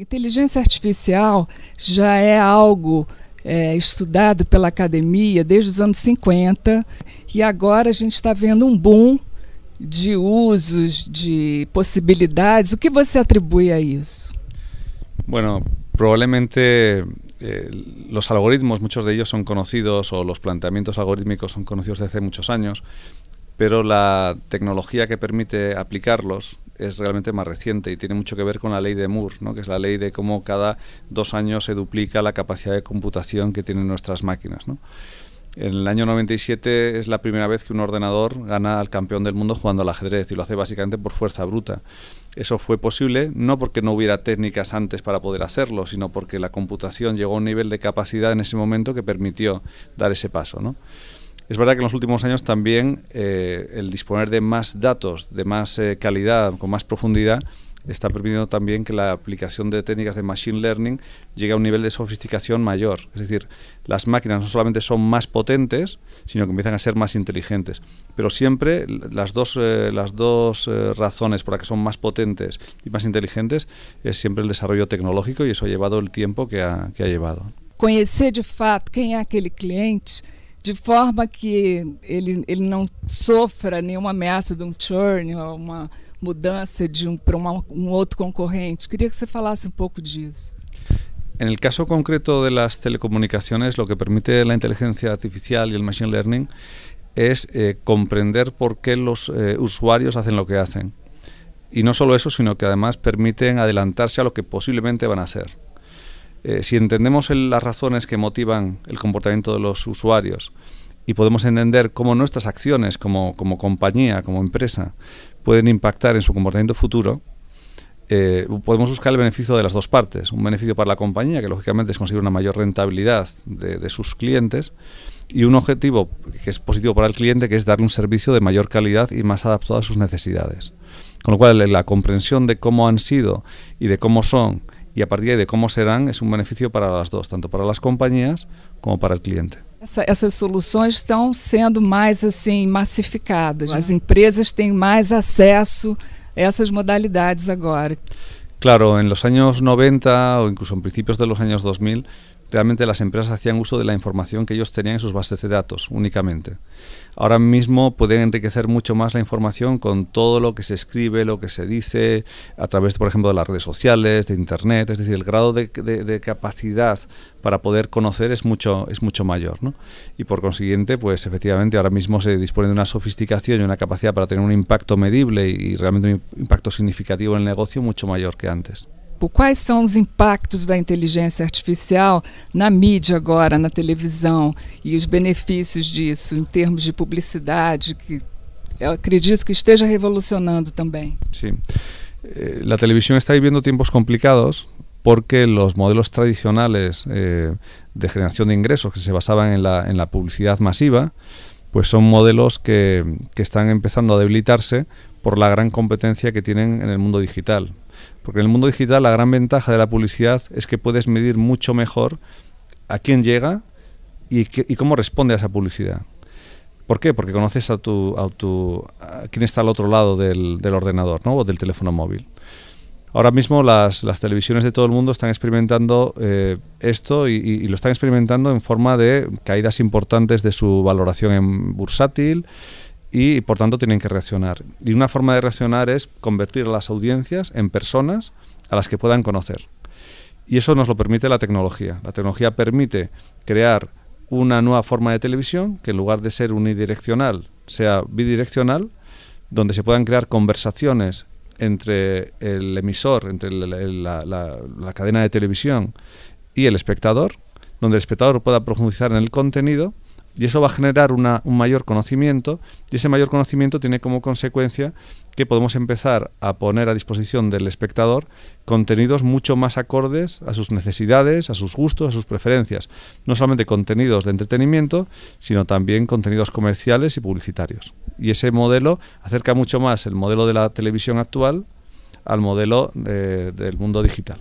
Inteligência artificial já é algo é, estudado pela academia desde os anos 50 e agora a gente está vendo um boom de usos, de posibilidades. O que você atribui a isso? Bueno, probablemente eh, algoritmos, muchos de ellos son conocidos o los algorítmicos son conocidos desde hace muchos años, pero la tecnología que permite aplicarlos es realmente más reciente y tiene mucho que ver con la ley de Moore, ¿no? que es la ley de cómo cada dos años se duplica la capacidad de computación que tienen nuestras máquinas. En el año 97 es la primera vez que un ordenador gana al campeón del mundo jugando al ajedrez y lo hace básicamente por fuerza bruta. Eso fue posible no porque no hubiera técnicas antes para poder hacerlo, sino porque la computación llegó a un nivel de capacidad en ese momento que permitió dar ese paso. ¿no? Es verdad que en los últimos años también eh, el disponer de más datos, de más eh, calidad, con más profundidad, está permitiendo también que la aplicación de técnicas de machine learning llegue a un nivel de sofisticación mayor. Es decir, las máquinas no solamente son más potentes, sino que empiezan a ser más inteligentes. Pero siempre las dos, eh, las dos razones por las que son más potentes y más inteligentes es siempre el desarrollo tecnológico y eso ha llevado el tiempo que ha, que ha llevado. Conhecer de fato quem é aquele cliente de forma que ele, ele não sofra nenhuma ameaça de um churn, uma mudança de um, para um outro concorrente. Queria que você falasse um pouco disso. En el caso concreto de las telecomunicaciones, lo que permite la inteligencia artificial y el machine learning es eh, comprender por qué los eh, usuarios hacen lo que hacen. Y no solo eso, sino que además permiten adelantarse a lo que posiblemente van a hacer. Eh, si entendemos las razones que motivan el comportamiento de los usuarios y podemos entender cómo nuestras acciones como, compañía, como empresa, pueden impactar en su comportamiento futuro, eh, podemos buscar el beneficio de las dos partes. Un beneficio para la compañía, que lógicamente es conseguir una mayor rentabilidad de, sus clientes, y un objetivo que es positivo para el cliente, que es darle un servicio de mayor calidad y más adaptado a sus necesidades. Con lo cual, la comprensión de cómo han sido y de cómo son y a partir de cómo serán es un beneficio para las dos, tanto para las compañías como para el cliente. Essa, essas soluções estão sendo mais assim massificadas. As empresas têm mais acesso a essas modalidades agora. Claro, en los años 90 o incluso en principios de los años 2000 realmente las empresas hacían uso de la información que ellos tenían en sus bases de datos únicamente. Ahora mismo pueden enriquecer mucho más la información con todo lo que se escribe, lo que se dice, a través, por ejemplo, de las redes sociales, de Internet, es decir, el grado de, capacidad para poder conocer es mucho, es mucho mayor. ¿no? Y por consiguiente, pues efectivamente ahora mismo se dispone de una sofisticación y una capacidad para tener un impacto medible y realmente un impacto significativo en el negocio mucho mayor que antes. Quais são os impactos da inteligência artificial na mídia agora, na televisão, e os benefícios disso em termos de publicidade, que eu acredito que esteja revolucionando também? Sim. Eh, la televisión está viviendo tiempos complicados porque los modelos tradicionales eh, de generación de ingresos que se basaban en la, en la publicidad masiva, pues son modelos que, que están empezando a debilitarse por la gran competencia que tienen en el mundo digital. Porque en el mundo digital la gran ventaja de la publicidad es que puedes medir mucho mejor a quién llega y, cómo responde a esa publicidad. ¿Por qué? Porque conoces a tu, a tu quién está al otro lado del, ordenador ¿no? o del teléfono móvil. Ahora mismo las, televisiones de todo el mundo están experimentando eh, esto y, y, lo están experimentando en forma de caídas importantes de su valoración en bursátil, y por tanto tienen que reaccionar. Y una forma de reaccionar es convertir a las audiencias en personas a las que puedan conocer. Y eso nos lo permite la tecnología. La tecnología permite crear una nueva forma de televisión que en lugar de ser unidireccional sea bidireccional, donde se puedan crear conversaciones entre el emisor, entre la, la cadena de televisión y el espectador, donde el espectador pueda profundizar en el contenido y eso va a generar un mayor conocimiento y ese mayor conocimiento tiene como consecuencia que podemos empezar a poner a disposición del espectador contenidos mucho más acordes a sus necesidades, a sus gustos, a sus preferencias. No solamente contenidos de entretenimiento, sino también contenidos comerciales y publicitarios. Y ese modelo acerca mucho más el modelo de la televisión actual al modelo del mundo digital.